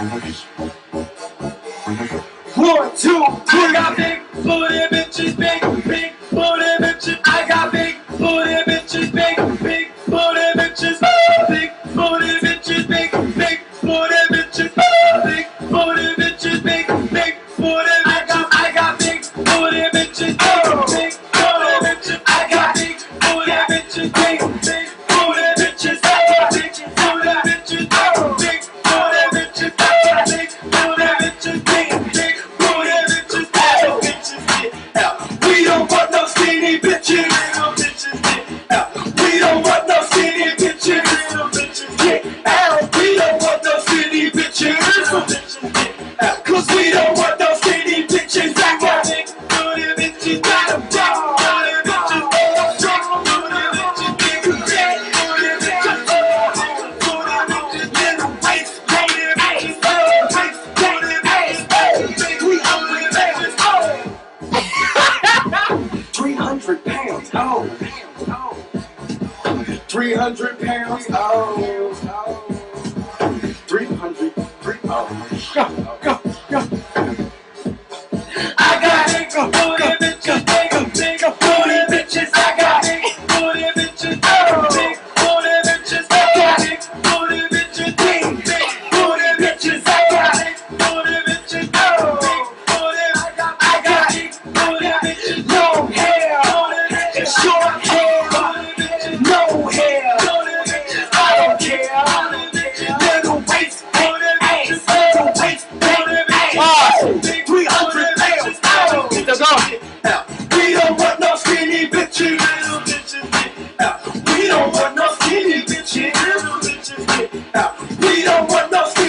One, two, three. I got big booty bitches, big, big booty bitches. I got big booty bitches, big, big booty bitches. Big booty bitches, big, big booty bitches. Big booty bitches, big, big booty. I got, I got big booty bitches, big, big booty bitches. I got big booty bitches, big, big. 300 pounds. Oh. 300 pounds. Oh. 300. Three, oh. Go, go, go. I got go, go. We don't want no